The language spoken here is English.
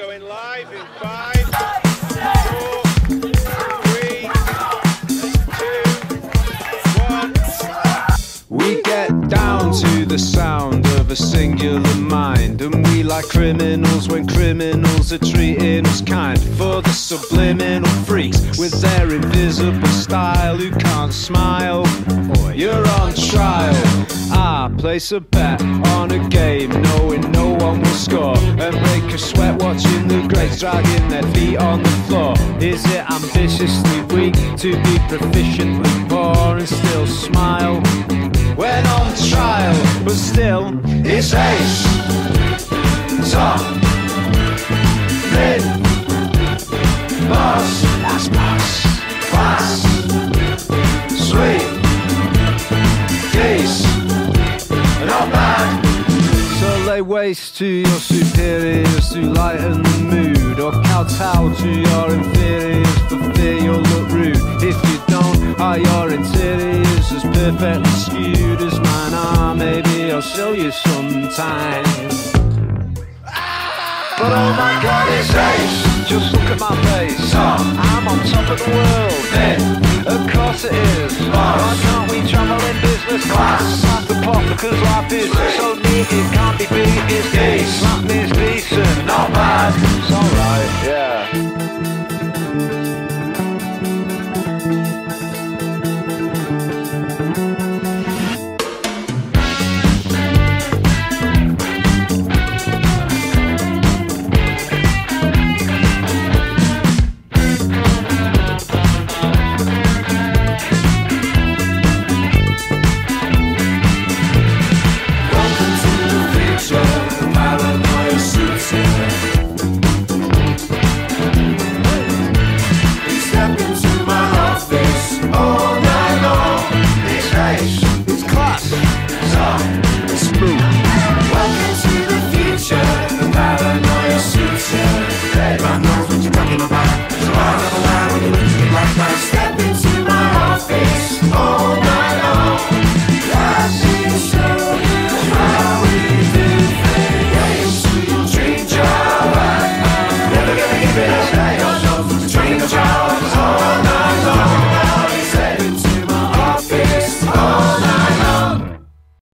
going live in. We get down to the sound of a singular mind, and we like criminals when criminals are treating us kind. For the subliminal freaks with their invisible style who can't smile, you're on trial. I place a bet on a game, knowing no one will score, and break a sweat watching the greats dragging their feet on the floor. Is it ambitiously weak to be proficiently poor and still smile? when on trial, but still it's ace. Waste to your superiors to lighten the mood, or kowtow to your inferiors for fear you'll look rude. If you don't, are your interiors as perfectly skewed as mine are? Maybe I'll show you sometime. But oh my god, it's ace! Just look at my face. I'm on top of the world. Of course it is. Why can't we travel in business class? Pass the pot because life is beat. It's is decent. smooth.